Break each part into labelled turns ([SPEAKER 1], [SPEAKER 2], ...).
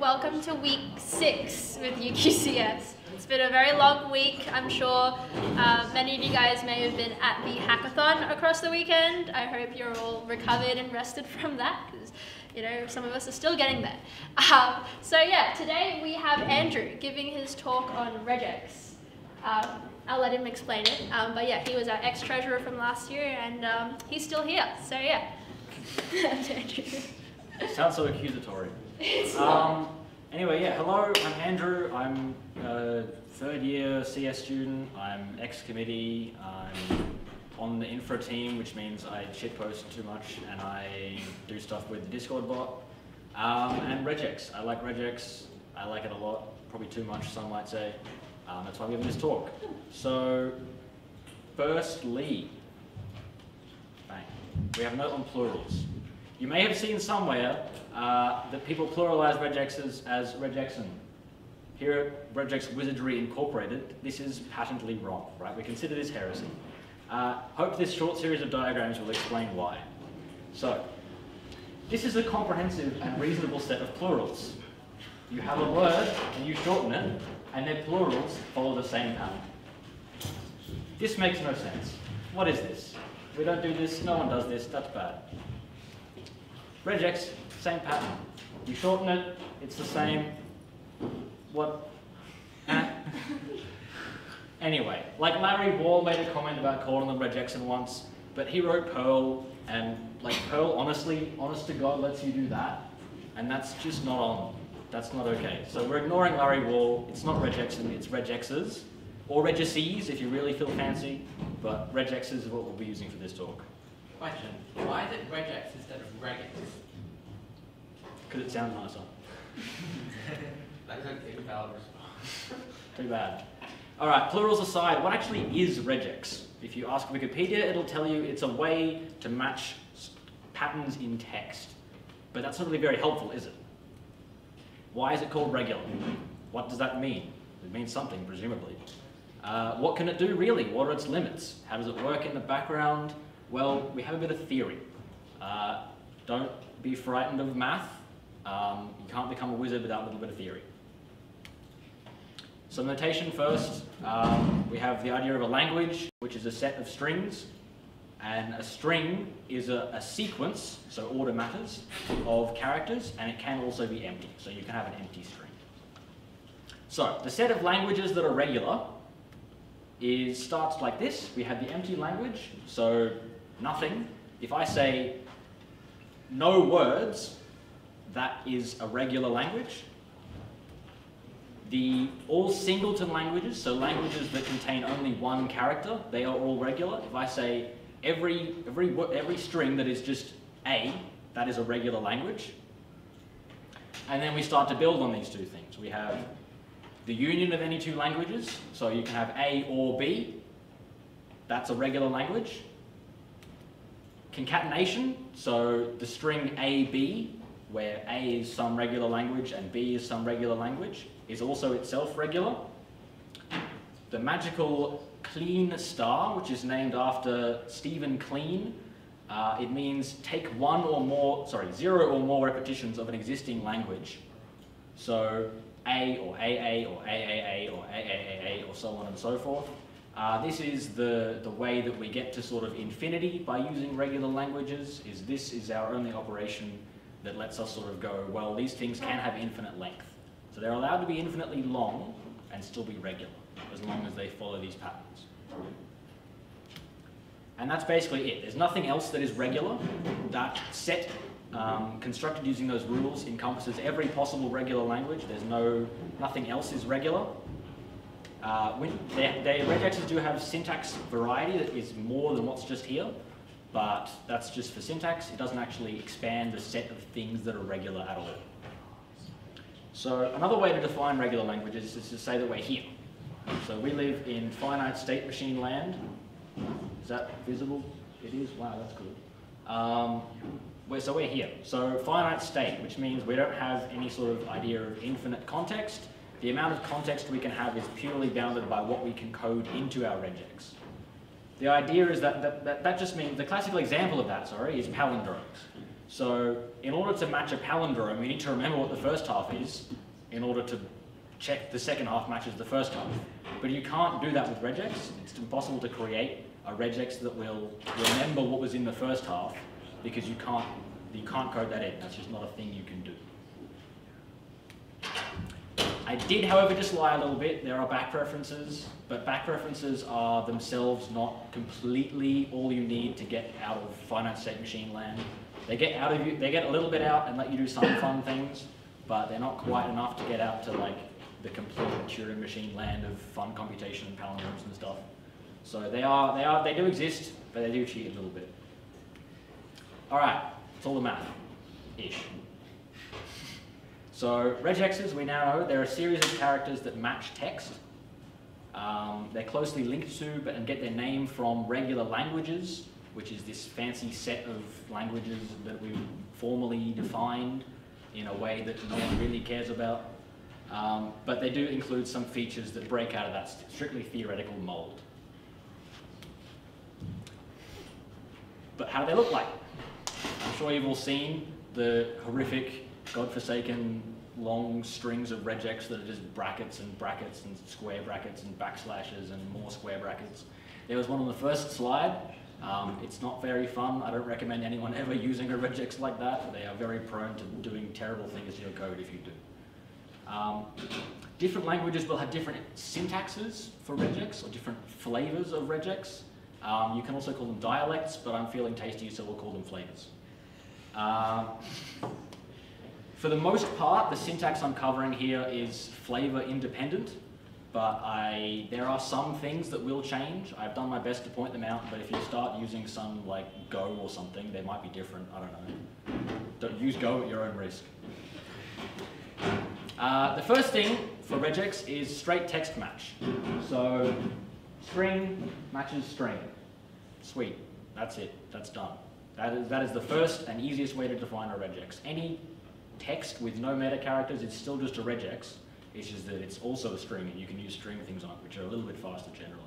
[SPEAKER 1] welcome to week six with UQCS. It's been a very long week. I'm sure uh, many of you guys may have been at the hackathon across the weekend. I hope you're all recovered and rested from that because you know some of us are still getting there. Um, so yeah, today we have Andrew giving his talk on regex. Um, I'll let him explain it. Um, but yeah, he was our ex-treasurer from last year and um, he's still here. So yeah.
[SPEAKER 2] Sounds so accusatory. Um, anyway, yeah, hello, I'm Andrew. I'm a third year CS student. I'm ex committee. I'm on the infra team, which means I shitpost too much and I do stuff with the Discord bot. Um, and regex. I like regex. I like it a lot. Probably too much, some might say. Um, that's why I'm giving this talk. So, firstly, bang, we have a note on plurals. You may have seen somewhere uh, that people pluralize regexes as regexen. Here at Regex Wizardry Incorporated, this is patently wrong, right? We consider this heresy. Uh, hope this short series of diagrams will explain why. So, this is a comprehensive and reasonable set of plurals. You have a word and you shorten it, and their plurals follow the same pattern. This makes no sense. What is this? We don't do this, no one does this, that's bad. Regex, same pattern. You shorten it, it's the same. What? Eh. anyway, like Larry Wall made a comment about calling them regexen once, but he wrote Perl, and like Perl, honestly, honest to God, lets you do that, and that's just not on. That's not okay. So we're ignoring Larry Wall. It's not regexen, it's regexes, or regeces if you really feel fancy, but regexes is what we'll be using for this talk.
[SPEAKER 3] Question. Why is it regex instead of regex?
[SPEAKER 2] Because it sounds nicer.
[SPEAKER 3] That is an invalid response.
[SPEAKER 2] Too bad. All right, plurals aside, what actually is regex? If you ask Wikipedia, it'll tell you it's a way to match patterns in text. But that's not really very helpful, is it? Why is it called regular? What does that mean? It means something, presumably. Uh, what can it do really? What are its limits? How does it work in the background? Well, we have a bit of theory. Uh, don't be frightened of math. Um, you can't become a wizard without a little bit of theory. So notation first, um, we have the idea of a language, which is a set of strings, and a string is a, a sequence, so order matters, of characters, and it can also be empty, so you can have an empty string. So the set of languages that are regular is starts like this. We have the empty language, so nothing. If I say no words, that is a regular language. The all singleton languages, so languages that contain only one character, they are all regular. If I say every every every string that is just a, that is a regular language. And then we start to build on these two things. We have the union of any two languages, so you can have A or B. That's a regular language. Concatenation, so the string AB, where A is some regular language and B is some regular language, is also itself regular. The magical Kleene star, which is named after Stephen Kleene, uh, it means take one or more, sorry, zero or more repetitions of an existing language. So A or AA or AAA or AAAA or so on and so forth. Uh, this is the, the way that we get to sort of infinity by using regular languages, is this is our only operation that lets us sort of go, well, these things can have infinite length. So they're allowed to be infinitely long and still be regular, as long as they follow these patterns. And that's basically it. There's nothing else that is regular. That set um, constructed using those rules encompasses every possible regular language. There's no, nothing else is regular. Uh, when, their regexes do have syntax variety that is more than what's just here, but that's just for syntax. It doesn't actually expand the set of things that are regular at all. So another way to define regular languages is to say that we're here. So we live in finite state machine land. Is that visible? It is? Wow, that's cool. Um, we're, so we're here. So finite state, which means we don't have any sort of idea of infinite context. The amount of context we can have is purely bounded by what we can code into our regex. The idea is that that, that that just means, the classical example of that, sorry, is palindromes. So in order to match a palindrome, we need to remember what the first half is in order to check the second half matches the first half. But you can't do that with regex. It's impossible to create a regex that will remember what was in the first half because you can't, you can't code that in. That's just not a thing you can do. I did, however, just lie a little bit. There are back references, but back references are themselves not completely all you need to get out of finite state machine land. They get out of you, they get a little bit out and let you do some fun things, but they're not quite enough to get out to like the complete Turing machine land of fun computation and palindromes and stuff. So they are, they are, they do exist, but they do cheat a little bit. All right, it's all the math, ish. So regexes, we now know, they're a series of characters that match text. Um, they're closely linked to but, and get their name from regular languages, which is this fancy set of languages that we've formally defined in a way that no one really cares about. Um, but they do include some features that break out of that strictly theoretical mold. But how do they look like? I'm sure you've all seen the horrific, godforsaken, long strings of regex that are just brackets and brackets and square brackets and backslashes and more square brackets. There was one on the first slide. Um, it's not very fun. I don't recommend anyone ever using a regex like that. They are very prone to doing terrible things to your code if you do. Um, different languages will have different syntaxes for regex or different flavors of regex. Um, you can also call them dialects, but I'm feeling tasty, so we'll call them flavors. Um, for the most part, the syntax I'm covering here is flavor independent, but I, there are some things that will change. I've done my best to point them out, but if you start using some like Go or something, they might be different, I don't know. Don't use Go at your own risk. Uh, the first thing for regex is straight text match. So string matches string. Sweet, that's it, that's done. That is, that is the first and easiest way to define a regex. Any text with no meta characters, it's still just a regex, it's just that it's also a string and you can use string things on it, which are a little bit faster generally.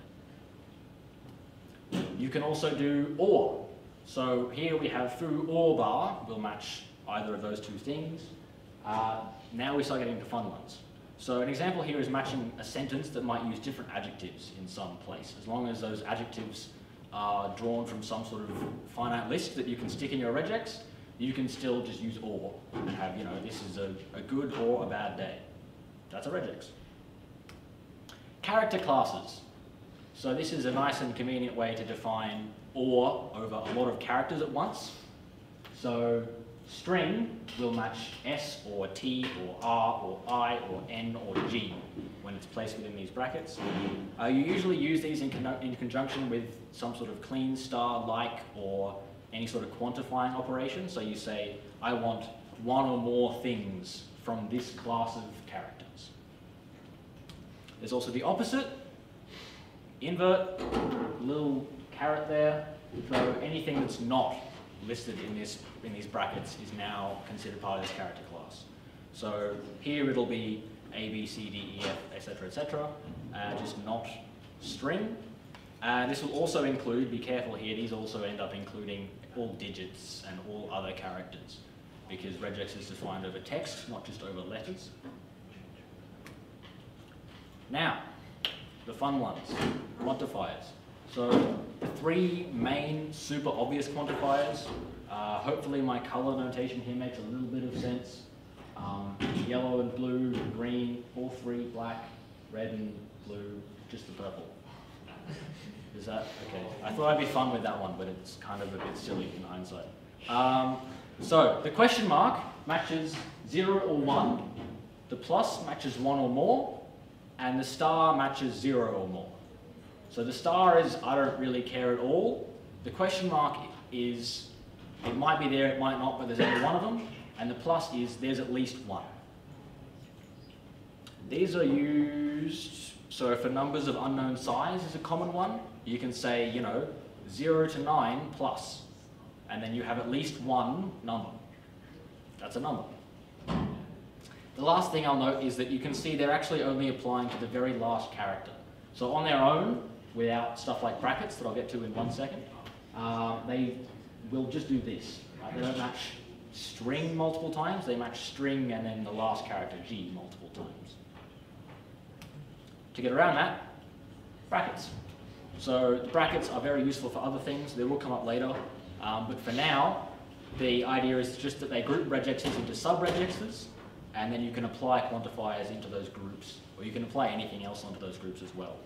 [SPEAKER 2] You can also do OR. So here we have foo or bar will match either of those two things. Uh, now we start getting into fun ones. So an example here is matching a sentence that might use different adjectives in some place, as long as those adjectives are drawn from some sort of finite list that you can stick in your regex, you can still just use or and have, you know, this is a, a good or a bad day. That's a regex. Character classes. So this is a nice and convenient way to define or over a lot of characters at once. So string will match S or T or R or I or N or G when it's placed within these brackets. Uh, you usually use these in, con in conjunction with some sort of Kleene star like or any sort of quantifying operation. So you say, I want one or more things from this class of characters. There's also the opposite, invert, little caret there. So anything that's not listed in, this, in these brackets is now considered part of this character class. So here it'll be A, B, C, D, E, F, etc., etc., uh, just not string. Uh, this will also include, be careful here, these also end up including all digits and all other characters because regex is defined over text, not just over letters. Now, the fun ones, quantifiers. So the three main super obvious quantifiers, uh, hopefully my color notation here makes a little bit of sense. Um, yellow and blue, green, all three, black, red and blue, just the purple. Is that, okay. I thought I'd be fun with that one, but it's kind of a bit silly in hindsight. Um, so the question mark matches zero or one, the plus matches one or more, and the star matches zero or more. So the star is, I don't really care at all. The question mark is, it might be there, it might not, but there's only one of them. And the plus is, there's at least one. These are used, so for numbers of unknown size is a common one. You can say, you know, 0 to 9 plus, and then you have at least one number. That's a number. The last thing I'll note is that you can see they're actually only applying to the very last character. So on their own, without stuff like brackets that I'll get to in one second, uh, they will just do this. Right? They don't match string multiple times, they match string and then the last character G multiple times. To get around that, brackets. So the brackets are very useful for other things. They will come up later. Um, but for now, the idea is just that they group regexes into subregexes, and then you can apply quantifiers into those groups, or you can apply anything else onto those groups as well.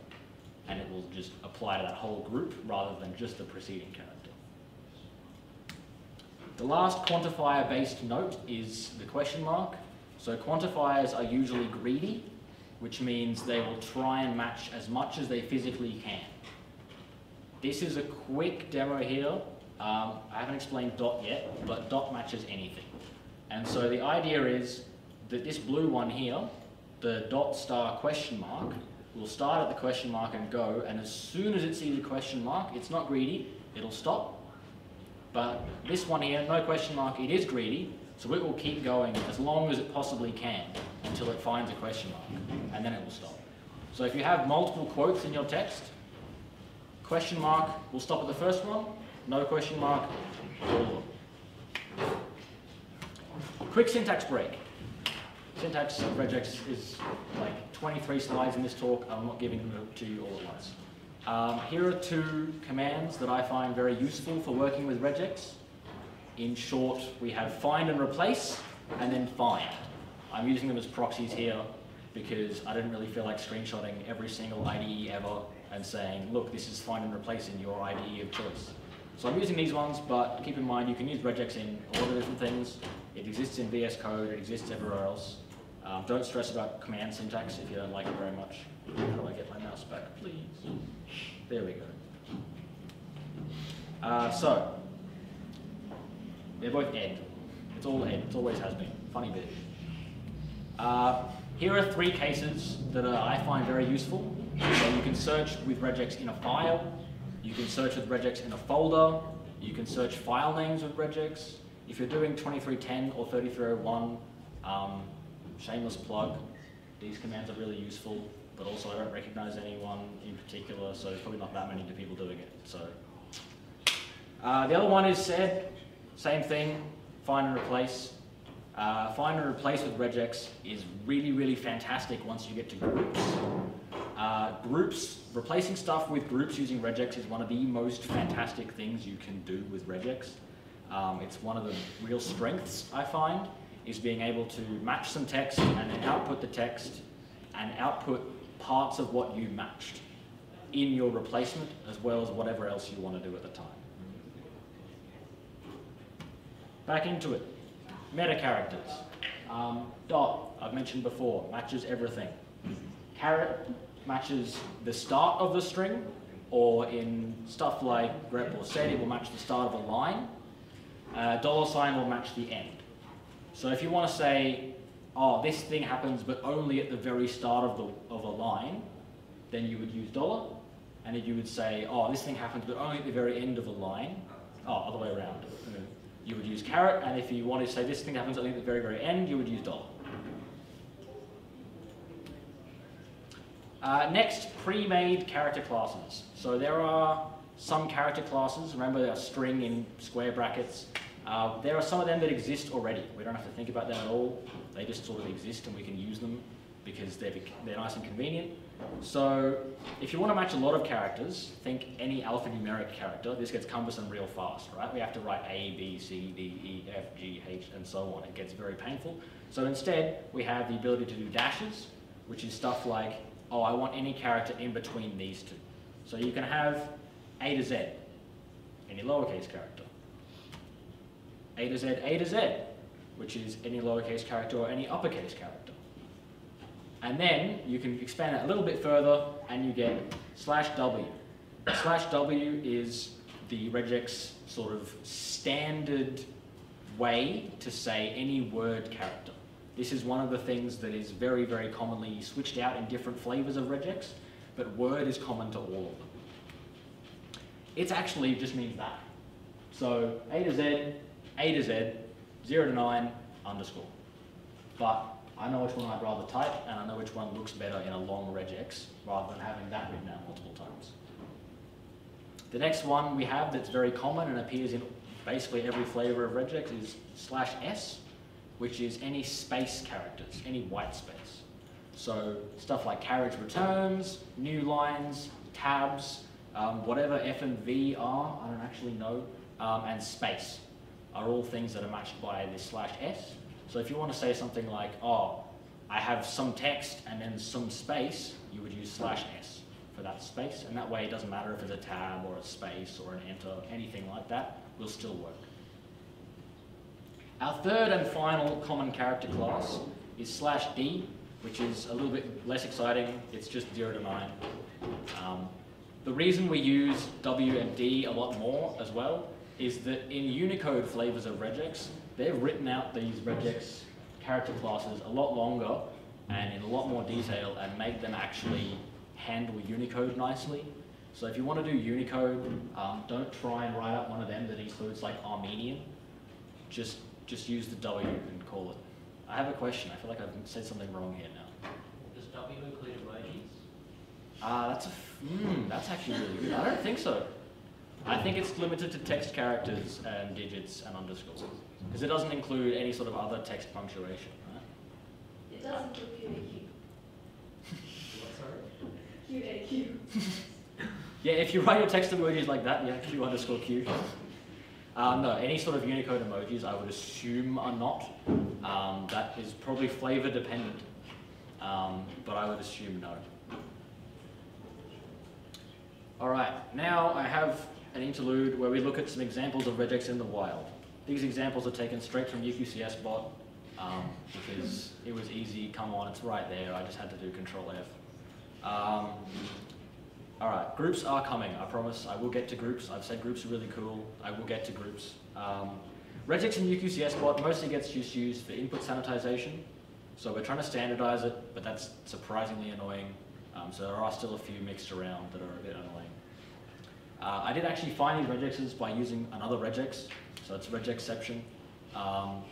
[SPEAKER 2] And it will just apply to that whole group rather than just the preceding character. The last quantifier-based note is the question mark. So quantifiers are usually greedy, which means they will try and match as much as they physically can. This is a quick demo here. Um, I haven't explained dot yet, but dot matches anything. And so the idea is that this blue one here, the dot star question mark, will start at the question mark and go, and as soon as it sees a question mark, it's not greedy, it'll stop. But this one here, no question mark, it is greedy, so it will keep going as long as it possibly can until it finds a question mark, and then it will stop. So if you have multiple quotes in your text, question mark will stop at the first one, no question mark, all. Quick syntax break. Syntax regex is like 23 slides in this talk. I'm not giving them to you all at once. Um, here are two commands that I find very useful for working with regex. In short, we have find and replace, and then find. I'm using them as proxies here because I didn't really feel like screenshotting every single IDE ever and saying, look, this is find and replace in your IDE of choice. So I'm using these ones, but keep in mind you can use regex in a lot of different things. It exists in VS Code, it exists everywhere else. Um, don't stress about command syntax if you don't like it very much. How do I get my mouse back, please? There we go. Uh, so, they're both ed. It's all ed, it always has been. Funny bit. Uh, here are three cases that I find very useful. So you can search with regex in a file, you can search with regex in a folder, you can search file names with regex. If you're doing 2310 or 3301, um, shameless plug, these commands are really useful, but also I don't recognize anyone in particular, so there's probably not that many people doing it. So uh, The other one is sed, same thing, find and replace. Uh, find and replace with regex is really, really fantastic once you get to groups. Uh, groups, replacing stuff with groups using regex is one of the most fantastic things you can do with regex. Um, it's one of the real strengths, I find, is being able to match some text and then output the text and output parts of what you matched in your replacement as well as whatever else you want to do at the time. Back into it. Meta characters. Um, dot, I've mentioned before, matches everything. Caret matches the start of the string, or in stuff like grep or sed, it will match the start of a line. Uh, dollar sign will match the end. So if you want to say, oh, this thing happens but only at the very start of, the, of a line, then you would use dollar. And if you would say, oh, this thing happens but only at the very end of a line, oh, other way around. You would use caret, and if you wanted to say this thing happens only at the very, very end, you would use dollar. Uh, next, pre-made character classes. So there are some character classes, remember they are string in square brackets. Uh, there are some of them that exist already. We don't have to think about them at all. They just sort of exist and we can use them because they're, they're nice and convenient. So if you want to match a lot of characters, think any alphanumeric character. This gets cumbersome real fast, right? We have to write A, B, C, D, E, F, G, H, and so on. It gets very painful. So instead, we have the ability to do dashes, which is stuff like, oh, I want any character in between these two. So you can have A to Z, any lowercase character. A to Z, A to Z, which is any lowercase character or any uppercase character. And then you can expand that a little bit further and you get slash W. Slash W is the regex sort of standard way to say any word character. This is one of the things that is very, very commonly switched out in different flavors of regex, but word is common to all of them. It actually just means that. So A to Z, A to Z, 0 to 9, underscore. But I know which one I'd rather type, and I know which one looks better in a long regex, rather than having that written out multiple times. The next one we have that's very common and appears in basically every flavor of regex is slash s, which is any space characters, any white space. So stuff like carriage returns, new lines, tabs, um, whatever F and V are, I don't actually know, um, and space are all things that are matched by this slash S. So if you want to say something like, oh, I have some text and then some space, you would use slash S for that space, and that way it doesn't matter if it's a tab or a space or an enter, anything like that, will still work. Our third and final common character class is slash D, which is a little bit less exciting. It's just 0 to 9. Um, the reason we use W and D a lot more as well is that in Unicode flavors of regex, they've written out these regex character classes a lot longer and in a lot more detail and make them actually handle Unicode nicely. So if you want to do Unicode, um, don't try and write up one of them that includes like Armenian. Just, just use the W and call it. I have a question. I feel like I've said something wrong here now.
[SPEAKER 3] Does W include emojis?
[SPEAKER 2] Ah, that's a, f- mm, that's actually really good. I don't think so. I think it's limited to text characters and digits and underscores. Because it doesn't include any sort of other text punctuation, right?
[SPEAKER 4] It does include
[SPEAKER 3] What, sorry?
[SPEAKER 4] QAQ. QAQ.
[SPEAKER 2] Yeah, if you write your text emojis like that, yeah, Q underscore Q. Um, no, any sort of Unicode emojis I would assume are not. Um, that is probably flavor dependent, um, but I would assume no. All right, now I have an interlude where we look at some examples of regex in the wild. These examples are taken straight from UQCS bot um, because it was easy. Come on, it's right there. I just had to do Control F. Um, all right, groups are coming, I promise. I will get to groups. I've said groups are really cool. I will get to groups. Um, regex in UQCS bot mostly gets just used for input sanitization. So we're trying to standardize it, but that's surprisingly annoying. Um, so there are still a few mixed around that are a bit annoying. Uh, I did actually find these regexes by using another regex. So it's regexception. Um,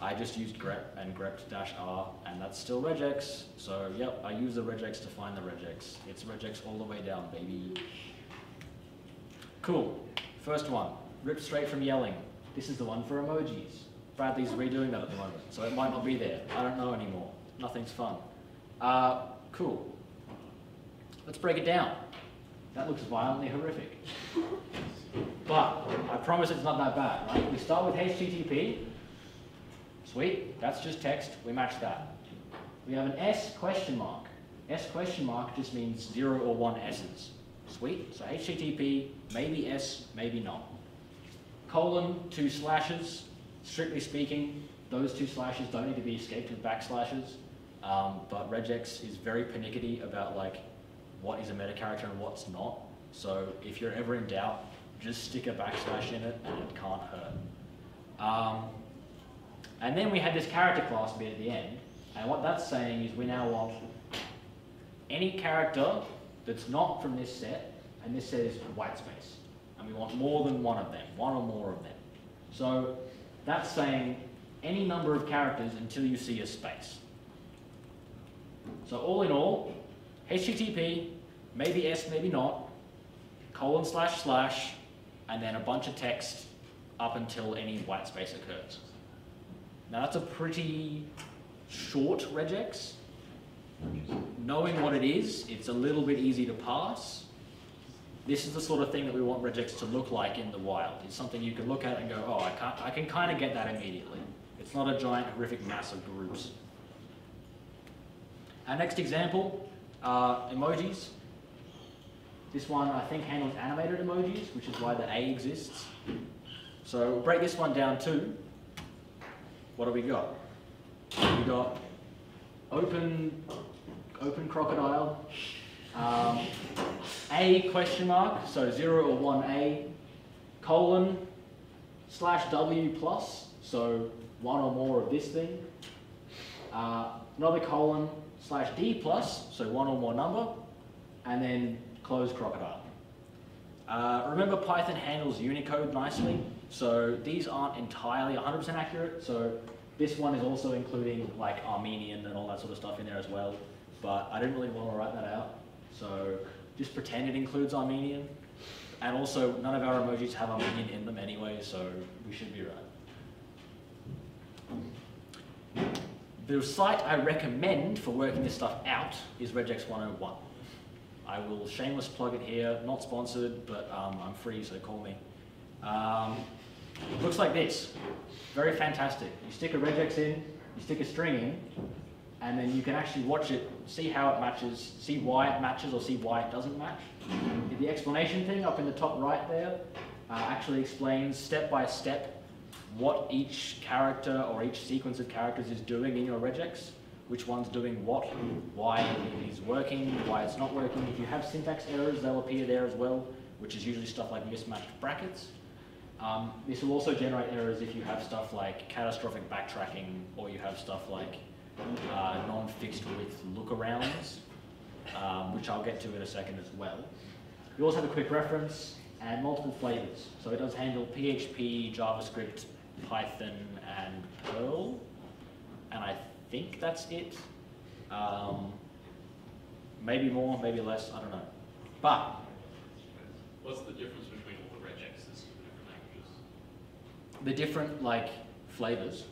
[SPEAKER 2] I just used grep and grep-r, and that's still regex. So yep, I use the regex to find the regex. It's regex all the way down, baby. Cool. First one, ripped straight from yelling. This is the one for emojis. Bradley's redoing that at the moment, so it might not be there. I don't know anymore. Nothing's fun. Uh, cool. Let's break it down. That looks violently horrific. But I promise it's not that bad, right? We start with HTTP. Sweet, that's just text, we match that. We have an S question mark. S question mark just means zero or one S's. Sweet, so HTTP, maybe S, maybe not. Colon, two slashes. Strictly speaking, those two slashes don't need to be escaped with backslashes. Um, but regex is very pernickety about like what is a meta character and what's not. So if you're ever in doubt, just stick a backslash in it and it can't hurt. Um, and then we had this character class bit at the end, and what that's saying is we now want any character that's not from this set, and this set is white space. And we want more than one of them, one or more of them. So that's saying any number of characters until you see a space. So all in all, HTTP, maybe S, maybe not, colon slash slash, and then a bunch of text up until any white space occurs. Now that's a pretty short regex. Knowing what it is, it's a little bit easy to pass. This is the sort of thing that we want regex to look like in the wild. It's something you can look at and go, oh, I, can't, I can kind of get that immediately. It's not a giant, horrific mass of groups. Our next example are emojis. This one, I think, handles animated emojis, which is why the A exists. So we'll break this one down too. What do we got? We got open, open crocodile, um, A question mark, so zero or one A, colon, slash W plus, so one or more of this thing, uh, another colon, slash D plus, so one or more number, and then close crocodile. Uh, remember Python handles Unicode nicely, so these aren't entirely 100% accurate, so this one is also including like Armenian and all that sort of stuff in there as well, but I didn't really want to write that out, so just pretend it includes Armenian. And also, none of our emojis have Armenian in them anyway, so we should be right. The site I recommend for working this stuff out is regex 101. I will shameless plug it here, not sponsored, but um, I'm free, so call me. Um, looks like this, very fantastic. You stick a regex in, you stick a string in, and then you can actually watch it, see how it matches, see why it matches or see why it doesn't match. The explanation thing up in the top right there uh, actually explains step by step what each character or each sequence of characters is doing in your regex, which one's doing what, why it is working, why it's not working. If you have syntax errors, they'll appear there as well, which is usually stuff like mismatched brackets. Um, this will also generate errors if you have stuff like catastrophic backtracking or you have stuff like uh, non-fixed width lookarounds, um, which I'll get to in a second as well. You also have a quick reference and multiple flavors. So it does handle PHP, JavaScript, Python, and Perl. And I think that's it. Um, maybe more, maybe less, I don't know. But
[SPEAKER 5] What's the difference between all the regexes in different languages?
[SPEAKER 2] the different like flavors.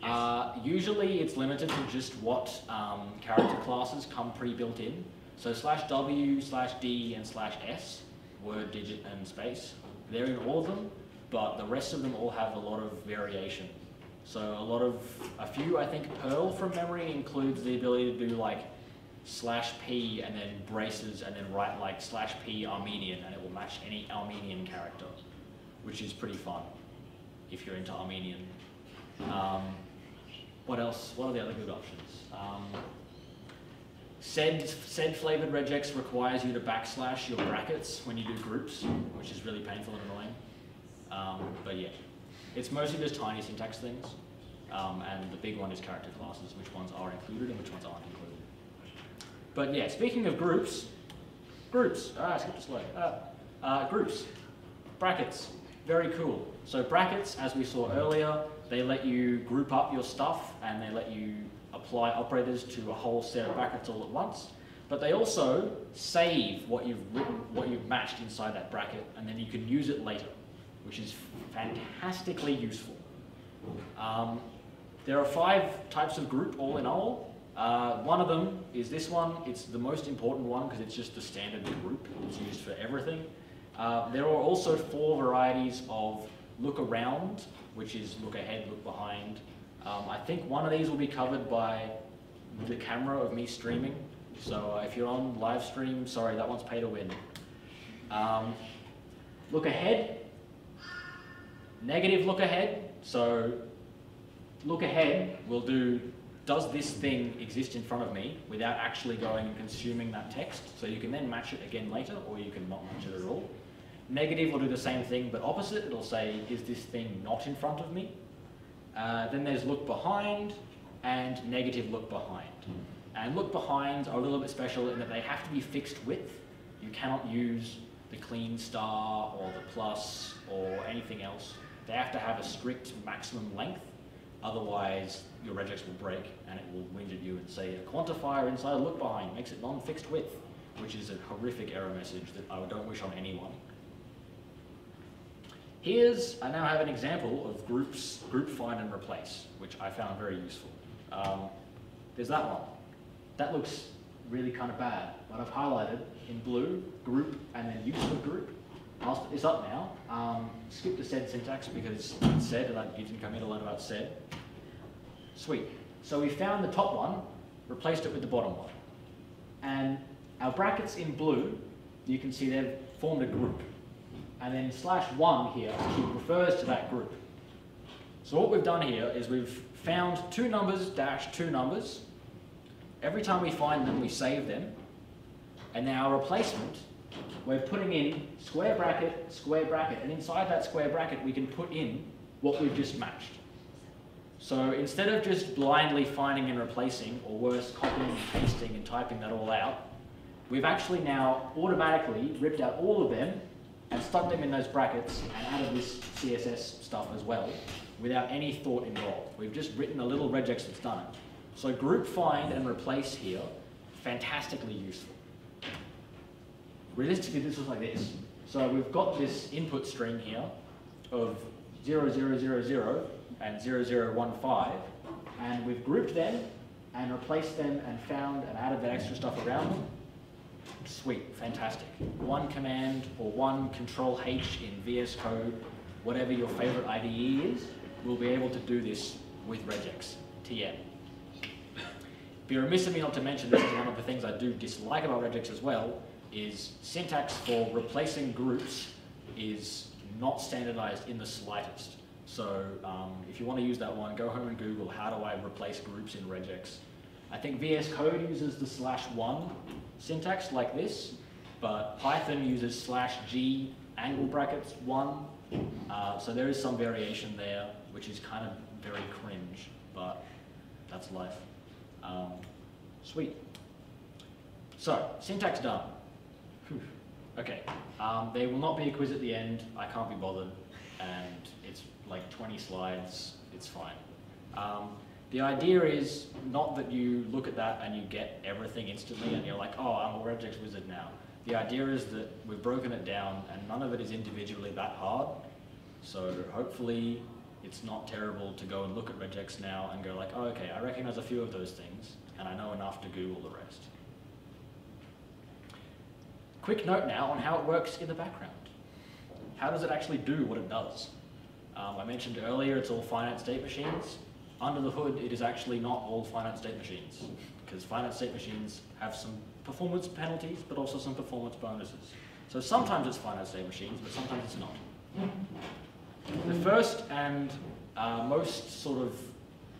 [SPEAKER 5] Yes.
[SPEAKER 2] Uh, usually it's limited to just what um, character classes come pre-built in. So slash W, slash D, and slash S, word, digit, and space. They're in all of them, but the rest of them all have a lot of variation. So a lot of, a few, I think Perl from memory includes the ability to do like slash P and then braces and then write like slash P Armenian and it will match any Armenian character, which is pretty fun if you're into Armenian. Um, what else? What are the other good options? Um, Sed, sed flavored regex requires you to backslash your brackets when you do groups, which is really painful and annoying. Um, but yeah, it's mostly just tiny syntax things. Um, and the big one is character classes, which ones are included and which ones aren't included. But yeah, speaking of groups, groups, ah, skipped a slide. Uh, uh, groups, brackets, very cool. So brackets, as we saw earlier, they let you group up your stuff and they let you apply operators to a whole set of brackets all at once. But they also save what you've written, what you've matched inside that bracket, and then you can use it later, which is fantastically useful. Um, there are five types of group all in all. Uh, one of them is this one. It's the most important one because it's just the standard group. It's used for everything. Uh, there are also four varieties of look around, which is look ahead, look behind. Um, I think one of these will be covered by the camera of me streaming. So uh, if you're on live stream, sorry, that one's pay to win. Um, look ahead, negative look ahead. So look ahead will do, does this thing exist in front of me without actually going and consuming that text? So you can then match it again later, or you can not match it at all. Negative will do the same thing, but opposite. It'll say, is this thing not in front of me? Uh, then there's look behind and negative look behind. And look behinds are a little bit special in that they have to be fixed width. You cannot use the Kleene star or the plus or anything else. They have to have a strict maximum length. Otherwise, your regex will break and it will whinge at you and say a quantifier inside a look behind makes it non-fixed width, which is a horrific error message that I don't wish on anyone. Here's, I now have an example of groups, group find and replace, which I found very useful. Um, there's that one. That looks really kind of bad, but I've highlighted in blue, group, and then use of group. I'll, it's up now. Um, skip the sed syntax because it's sed, and you didn't come here to learn about sed. Sweet. So we found the top one, replaced it with the bottom one. And our brackets in blue, you can see they've formed a group and then slash one here actually refers to that group. So what we've done here is we've found two numbers dash two numbers. Every time we find them, we save them. And now our replacement, we're putting in square bracket, square bracket, and inside that square bracket we can put in what we've just matched. So instead of just blindly finding and replacing, or worse, copying and pasting and typing that all out, we've actually now automatically ripped out all of them and stuck them in those brackets and added this CSS stuff as well without any thought involved. We've just written a little regex that's done it. So group find and replace here, fantastically useful. Realistically, this looks like this. So we've got this input string here of 0000 and 0015, and we've grouped them and replaced them and found and added that extra stuff around them. Sweet, fantastic. One command or one control H in VS Code, whatever your favorite IDE is, will be able to do this with regex, TM. Be remiss of me not to mention this is one of the things I do dislike about regex as well, is syntax for replacing groups is not standardized in the slightest. So um, if you want to use that one, go home and Google how do I replace groups in regex. I think VS Code uses the slash one syntax like this, but Python uses slash G angle brackets one. Uh, so there is some variation there, which is kind of very cringe, but that's life. Um, sweet. So, syntax done. Okay, um, there will not be a quiz at the end. I can't be bothered, and it's like 20 slides. It's fine. Um, the idea is not that you look at that and you get everything instantly and you're like, oh, I'm a regex wizard now. The idea is that we've broken it down and none of it is individually that hard. So hopefully it's not terrible to go and look at regex now and go like, oh, okay, I recognize a few of those things and I know enough to Google the rest. Quick note now on how it works in the background. How does it actually do what it does? Um, I mentioned earlier it's all finite state machines. Under the hood, it is actually not all finite state machines because finite state machines have some performance penalties but also some performance bonuses. So sometimes it's finite state machines, but sometimes it's not. The first and uh, most sort of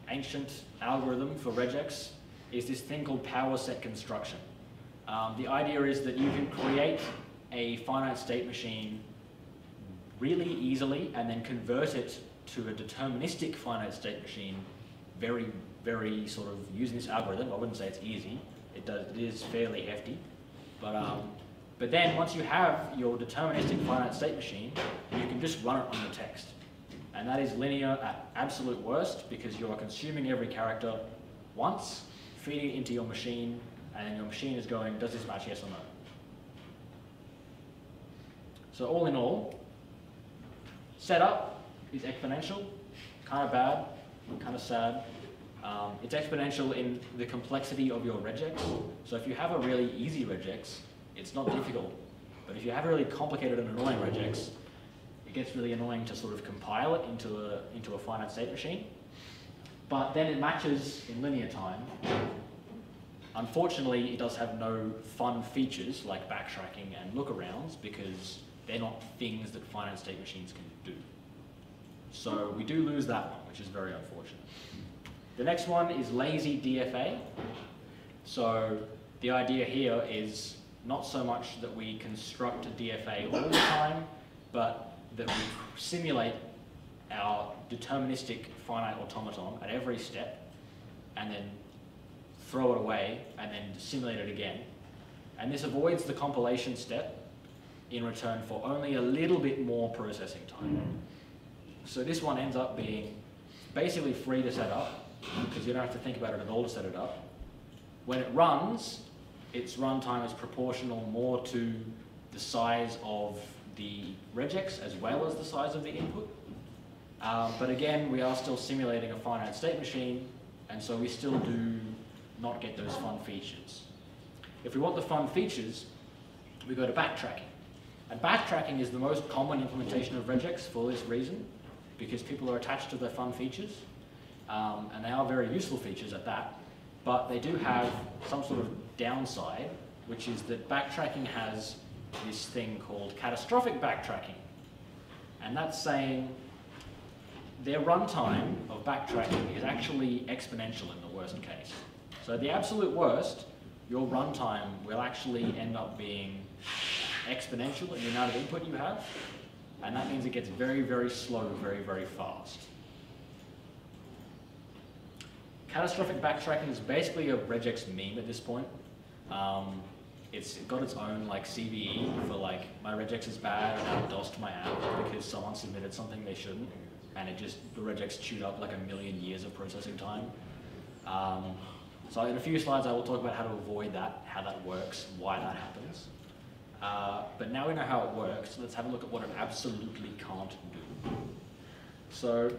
[SPEAKER 2] ancient algorithm for regex is this thing called power set construction. Um, the idea is that you can create a finite state machine really easily and then convert it to a deterministic finite state machine very, very sort of using this algorithm. I wouldn't say it's easy. It, does, it is fairly hefty. But, um, but then once you have your deterministic finite state machine, you can just run it on the text. And that is linear at absolute worst because you are consuming every character once, feeding it into your machine, and then your machine is going, does this match yes or no? So all in all, setup is exponential, kind of bad, kind of sad. Um, it's exponential in the complexity of your regex. So if you have a really easy regex, it's not difficult. But if you have a really complicated and annoying regex, it gets really annoying to sort of compile it into a, into a finite state machine. But then it matches in linear time. Unfortunately, it does have no fun features like backtracking and lookarounds because they're not things that finite state machines can do. So we do lose that one, which is very unfortunate. The next one is lazy DFA. So the idea here is not so much that we construct a DFA all the time, but that we simulate our deterministic finite automaton at every step and then throw it away and then simulate it again. And this avoids the compilation step in return for only a little bit more processing time. So this one ends up being basically free to set up because you don't have to think about it at all to set it up. When it runs, its runtime is proportional more to the size of the regex as well as the size of the input. Um, but again, we are still simulating a finite state machine, and so we still do not get those fun features. If we want the fun features, we go to backtracking. And backtracking is the most common implementation of regex for this reason, because people are attached to the fun features, um, and they are very useful features at that, but they do have some sort of downside, which is that backtracking has this thing called catastrophic backtracking. And that's saying their runtime of backtracking is actually exponential in the worst case. So at the absolute worst, your runtime will actually end up being exponential in the amount of input you have, and that means it gets very, very slow, very, very fast. Catastrophic backtracking is basically a regex meme at this point. Um, it's got its own like CVE for like my regex is bad and I've DOSed my app because someone submitted something they shouldn't, and it just the regex chewed up like a million years of processing time. Um, so in a few slides I will talk about how to avoid that, how that works, why that happens. Uh, but now we know how it works, let's have a look at what it absolutely can't do. So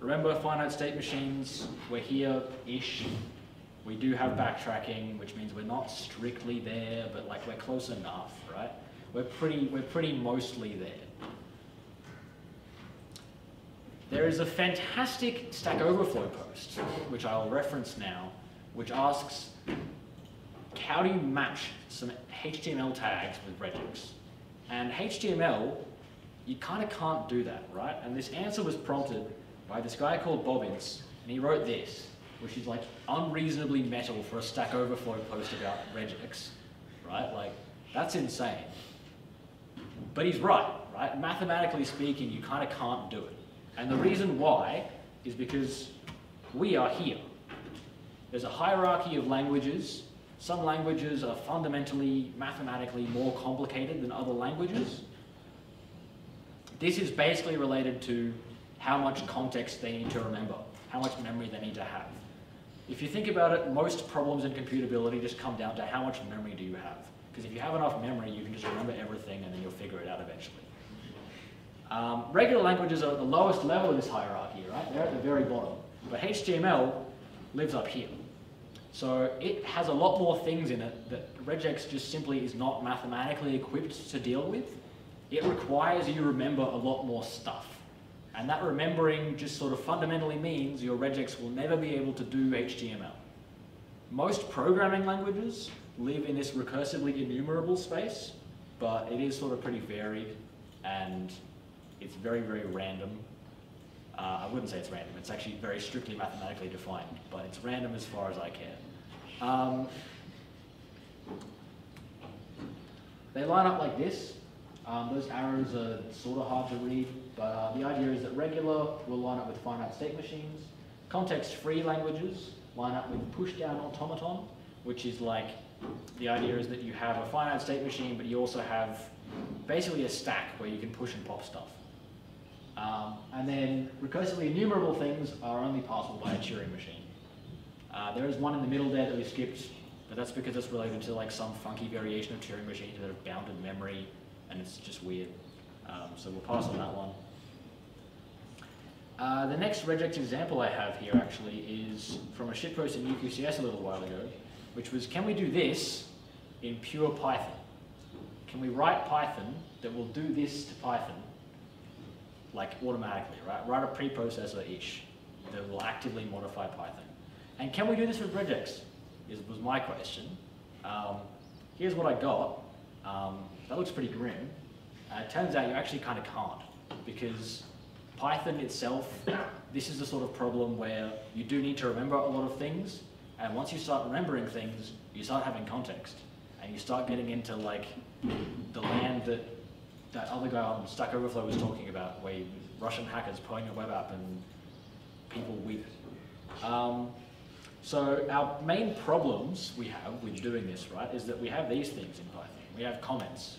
[SPEAKER 2] remember finite state machines, we're here-ish. We do have backtracking, which means we're not strictly there, but like we're close enough, right? We're pretty, we're pretty mostly there. There is a fantastic Stack Overflow post, which I'll reference now, which asks, how do you match some HTML tags with regex? And HTML, you kind of can't do that, right? And this answer was prompted by this guy called bobince, and he wrote this, which is like unreasonably metal for a Stack Overflow post about regex, right? Like, that's insane. But he's right, right? Mathematically speaking, you kind of can't do it. And the reason why is because we are here. There's a hierarchy of languages. Some languages are fundamentally, mathematically more complicated than other languages. This is basically related to how much context they need to remember, how much memory they need to have. If you think about it, most problems in computability just come down to how much memory do you have. Because if you have enough memory, you can just remember everything and then you'll figure it out eventually. Um, regular languages are at the lowest level of this hierarchy, right? They're at the very bottom. But HTML lives up here. So it has a lot more things in it that regex just simply is not mathematically equipped to deal with. It requires you remember a lot more stuff. And that remembering just sort of fundamentally means your regex will never be able to do HTML. Most programming languages live in this recursively enumerable space, but it is sort of pretty varied and it's very, very random. Uh, I wouldn't say it's random, it's actually very strictly mathematically defined, but it's random as far as I care. Um, they line up like this. Um, those arrows are sort of hard to read, but uh, the idea is that regular will line up with finite state machines. Context-free languages line up with push-down automaton, which is like, the idea is that you have a finite state machine, but you also have basically a stack where you can push and pop stuff. Um, and then recursively enumerable things are only possible by a Turing machine. Uh, there is one in the middle there that we skipped, but that's because it's related to like some funky variation of Turing machines that have bounded memory, and it's just weird. Um, so we'll pass on that one. Uh, the next regex example I have here actually is from a shitpost in UQCS a little while ago, which was can we do this in pure Python? Can we write Python that will do this to Python like automatically, right? Write a preprocessor-ish that will actively modify Python. And can we do this with regex? Is, was my question. Um, here's what I got. Um, that looks pretty grim. Uh, it turns out you actually kind of can't because Python itself, this is the sort of problem where you do need to remember a lot of things and once you start remembering things, you start having context and you start getting into like the land that that other guy on Stack Overflow was talking about, where Russian hackers pulling a web app and people weep. Um, so our main problems we have with doing this, right, is that we have these things in Python. We have comments.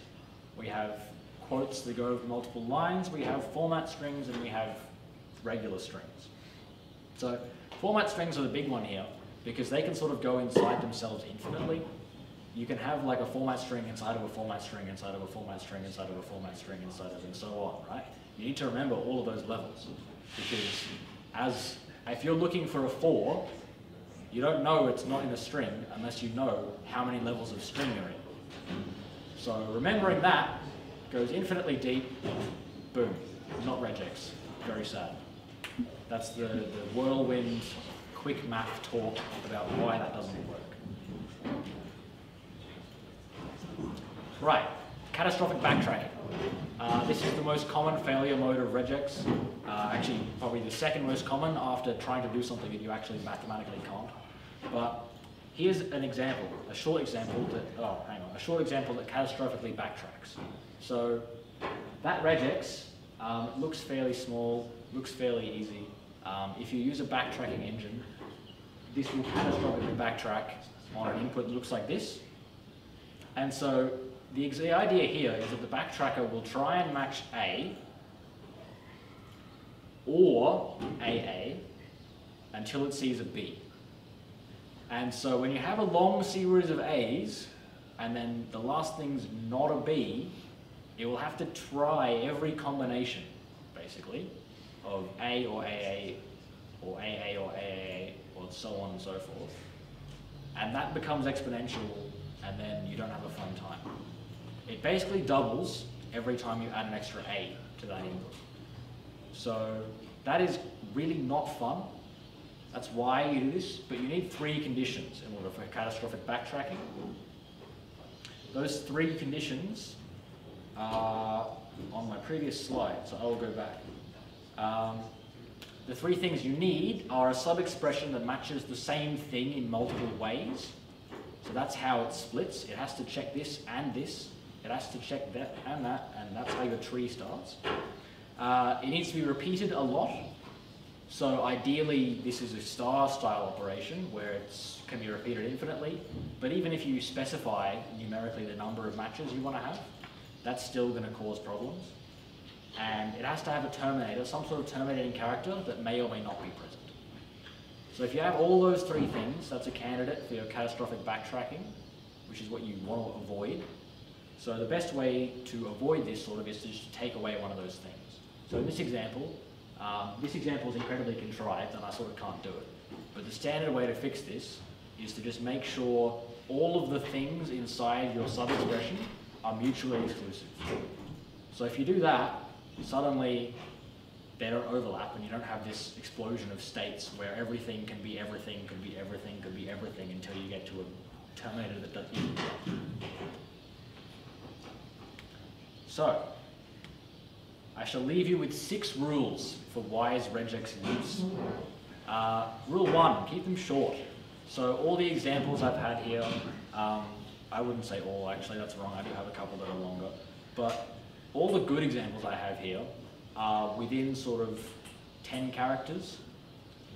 [SPEAKER 2] We have quotes that go over multiple lines. We have format strings and we have regular strings. So format strings are the big one here because they can sort of go inside themselves infinitely you can have like a format string inside of a format string inside of a format string inside of a format string inside of and so on, right? You need to remember all of those levels because as if you're looking for a four, you don't know it's not in a string unless you know how many levels of string you're in. So remembering that goes infinitely deep, boom, not regex, very sad. That's the, the whirlwind quick math talk about why that doesn't work. Right, catastrophic backtracking. Uh, this is the most common failure mode of regex. Uh, actually, probably the second most common after trying to do something that you actually mathematically can't. But here's an example, a short example that, oh, hang on, a short example that catastrophically backtracks. So that regex um, looks fairly small, looks fairly easy. Um, if you use a backtracking engine, this will catastrophically backtrack on an input that looks like this. And so the, idea here is that the backtracker will try and match A or AA until it sees a B. And so when you have a long series of A's, and then the last thing's not a B, it will have to try every combination, basically, of A or AA, or AA or AAA, or so on and so forth. And that becomes exponential, and then you don't have a fun time. It basically doubles every time you add an extra A to that input. So that is really not fun. That's why you do this, but you need three conditions in order for catastrophic backtracking. Those three conditions are on my previous slide, so I'll go back. Um, the three things you need are a sub-expression that matches the same thing in multiple ways. So that's how it splits. It has to check this and this. It has to check that and that, and that's how your tree starts. Uh, it needs to be repeated a lot. So ideally, this is a star style operation where it can be repeated infinitely. But even if you specify numerically the number of matches you want to have, that's still going to cause problems. And it has to have a terminator, some sort of terminating character that may or may not be present. So if you have all those three things, that's a candidate for your catastrophic backtracking, which is what you want to avoid. So the best way to avoid this sort of is to just take away one of those things. So in this example, um, this example is incredibly contrived and I sort of can't do it. But the standard way to fix this is to just make sure all of the things inside your sub-expression are mutually exclusive. So if you do that, suddenly they don't overlap and you don't have this explosion of states where everything can be everything, could be everything, could be everything until you get to a terminator that doesn't. So, I shall leave you with six rules for wise regex use. Uh, rule one, keep them short. So all the examples I've had here, um, I wouldn't say all actually, that's wrong, I do have a couple that are longer, but all the good examples I have here are within sort of 10 characters.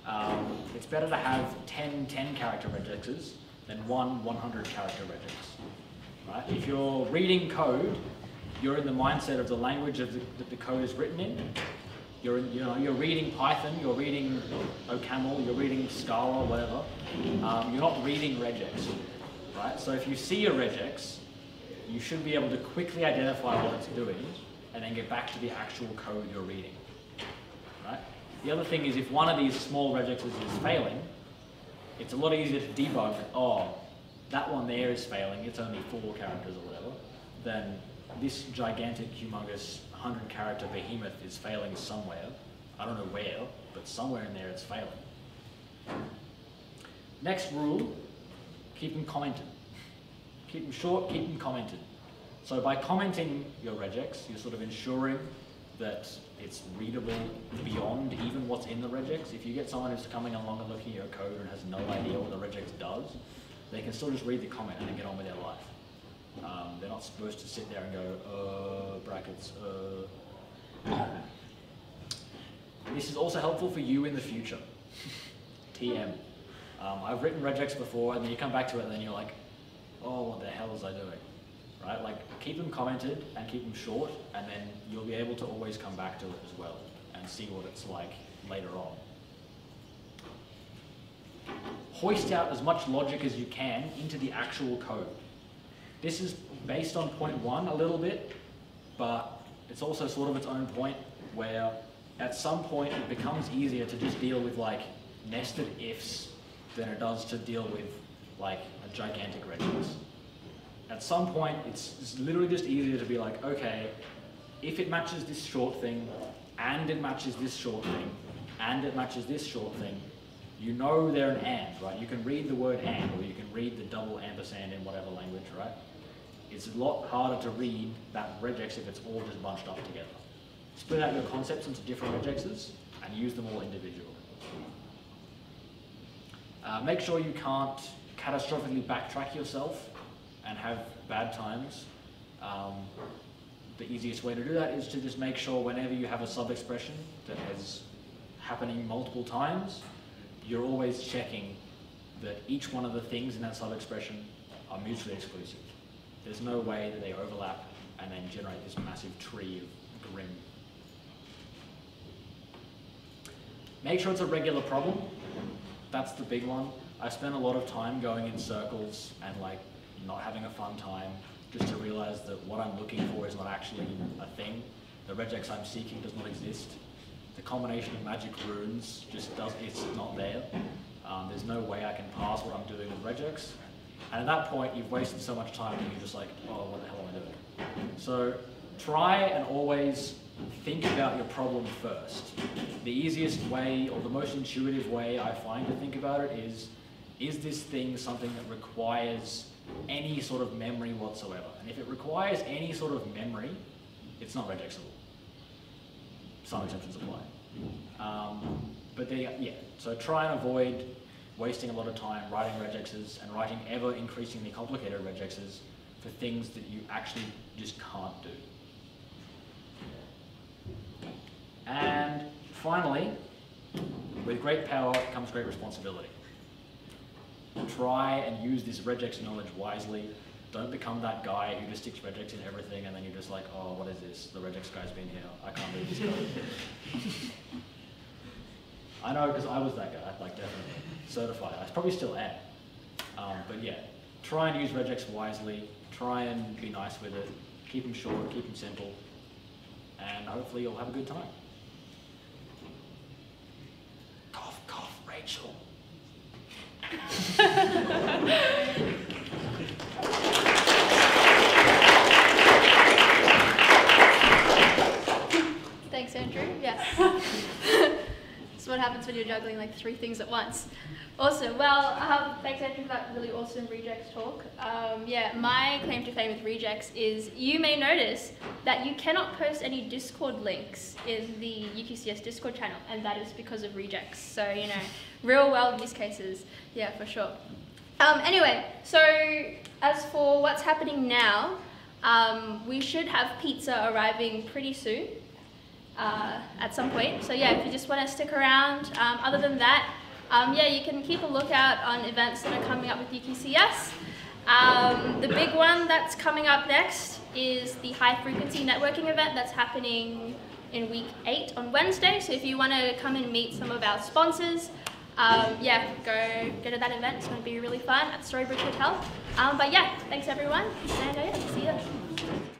[SPEAKER 2] Um, it's better to have 10 10 character regexes than one 100 character regex. Right? If you're reading code, you're in the mindset of the language of the, that the code is written in. You're, you know, you're reading Python, you're reading OCaml, you're reading Scala, whatever. Um, you're not reading regex, right? So if you see a regex, you should be able to quickly identify what it's doing and then get back to the actual code you're reading, right? The other thing is if one of these small regexes is failing, it's a lot easier to debug, oh, that one there is failing, it's only four characters or whatever, than this gigantic, humongous 100 character behemoth is failing somewhere. I don't know where, but somewhere in there it's failing. Next rule, keep them commented. Keep them short, keep them commented. So by commenting your regex, you're sort of ensuring that it's readable beyond even what's in the regex. If you get someone who's coming along and looking at your code and has no idea what the regex does, they can still just read the comment and get on with their life. Um, they're not supposed to sit there and go, uh, brackets, uh. This is also helpful for you in the future. TM. Um, I've written regex before, and then you come back to it, and then you're like, oh, what the hell was I doing? Right? Like, keep them commented and keep them short, and then you'll be able to always come back to it as well and see what it's like later on. Hoist out as much logic as you can into the actual code. This is based on point one a little bit, but it's also sort of its own point where at some point it becomes easier to just deal with like nested ifs than it does to deal with like a gigantic regex. At some point it's, it's literally just easier to be like, okay, if it matches this short thing, and it matches this short thing, and it matches this short thing, you know they're an and, right? You can read the word and, or you can read the double ampersand in whatever language, right? It's a lot harder to read that regex if it's all just bunched up together. Split out your concepts into different regexes and use them all individually. Uh, make sure you can't catastrophically backtrack yourself and have bad times. Um, the easiest way to do that is to just make sure whenever you have a sub-expression that is happening multiple times, you're always checking that each one of the things in that sub-expression are mutually exclusive. There's no way that they overlap and then generate this massive tree of grim. Make sure it's a regular problem. That's the big one. I spent a lot of time going in circles and like not having a fun time, just to realize that what I'm looking for is not actually a thing. The regex I'm seeking does not exist. The combination of magic runes just does, it's not there. Um, there's no way I can pass what I'm doing with regex. And at that point, you've wasted so much time and you're just like, oh, what the hell am I doing? So try and always think about your problem first. The easiest way or the most intuitive way I find to think about it is, is this thing something that requires any sort of memory whatsoever? And if it requires any sort of memory, it's not regexable. Some exceptions apply. Um, but they, yeah, so try and avoid wasting a lot of time writing regexes and writing ever increasingly complicated regexes for things that you actually just can't do. And finally, with great power comes great responsibility. Try and use this regex knowledge wisely. Don't become that guy who just sticks regex in everything and then you're just like, oh, what is this? The regex guy's been here. I can't believe this. I know because I was that guy, like definitely. Certified. I probably still am. Um, but yeah, try and use regex wisely. Try and be nice with it. Keep them short, keep them simple. And hopefully you'll have a good time. Cough, cough, Rachel.
[SPEAKER 1] Thanks, Andrew. Yes. That's what happens when you're juggling like three things at once. Awesome. Well, um, thanks, Andrew, for that really awesome Regex talk. Um, yeah, my claim to fame with Regex is you may notice that you cannot post any Discord links in the UQCS Discord channel, and that is because of Regex. So, you know, real world use cases. Yeah, for sure. Um, anyway, so as for what's happening now, um, we should have pizza arriving pretty soon uh, at some point. So yeah, if you just want to stick around. Um, other than that, um, yeah, you can keep a lookout on events that are coming up with UQCS. Um, the big one that's coming up next is the high frequency networking event that's happening in week eight on Wednesday. So if you want to come and meet some of our sponsors, um, yeah, go go to that event. It's going to be really fun at Story Bridge Hotel. Um, but yeah, thanks everyone, and uh, yeah, see you.